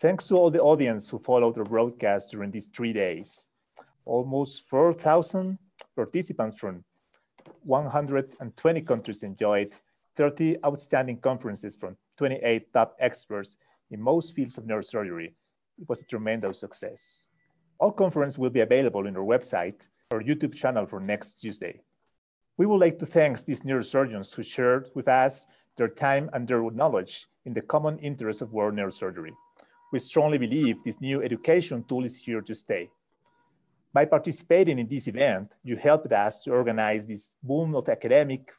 Thanks to all the audience who followed the broadcast during these three days. Almost 4,000 participants from 120 countries enjoyed 30 outstanding conferences from 28 top experts in most fields of neurosurgery. It was a tremendous success. All conferences will be available on our website or YouTube channel for next Tuesday. We would like to thank these neurosurgeons who shared with us their time and their knowledge in the common interest of world neurosurgery. We strongly believe this new education tool is here to stay. By participating in this event, you helped us to organize this boom of academic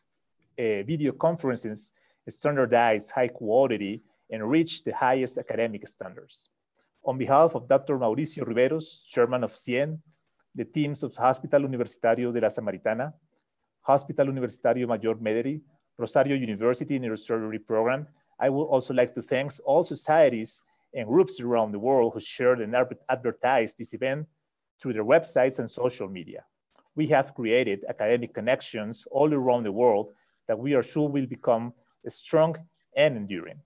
uh, video conferences, standardized high quality, and reach the highest academic standards. On behalf of Dr. Mauricio Riveros, chairman of CIEN, the teams of Hospital Universitario de la Samaritana, Hospital Universitario Mayor Mederi, Rosario University Neurosurgery Program, I would also like to thank all societies and groups around the world who shared and advertised this event through their websites and social media. We have created academic connections all around the world that we are sure will become strong and enduring.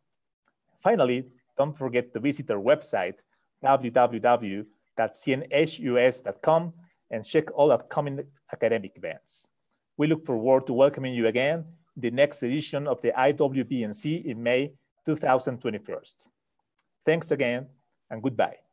Finally, don't forget to visit our website, www.cienhus.com, and check all upcoming academic events. We look forward to welcoming you again in the next edition of the IWBNC in May 2021. Thanks again, and goodbye.